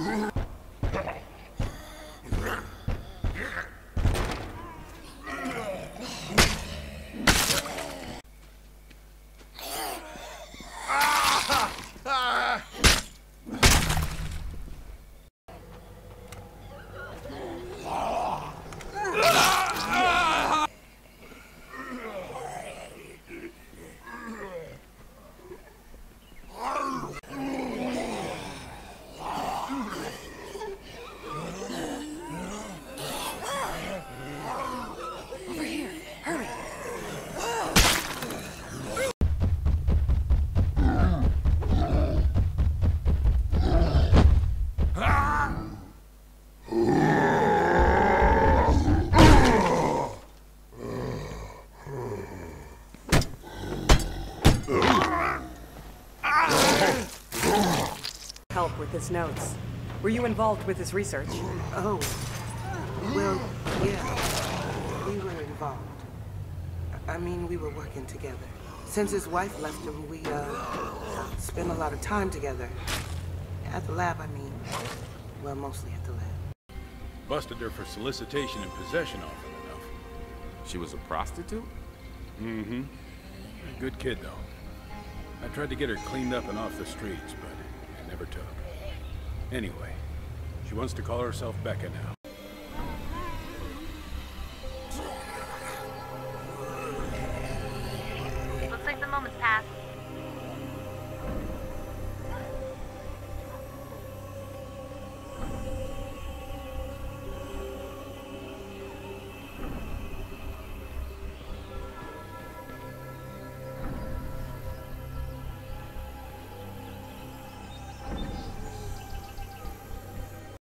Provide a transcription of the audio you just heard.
Grrrr. help with his notes. Were you involved with his research? Oh, well, yeah, we were involved. I mean, we were working together. Since his wife left him, we, uh, spent a lot of time together. At the lab, I mean. Well, mostly at the lab. Busted her for solicitation and possession often enough. She was a prostitute? Mm-hmm. Good kid, though. I tried to get her cleaned up and off the streets, but it never took. Anyway, she wants to call herself Becca now.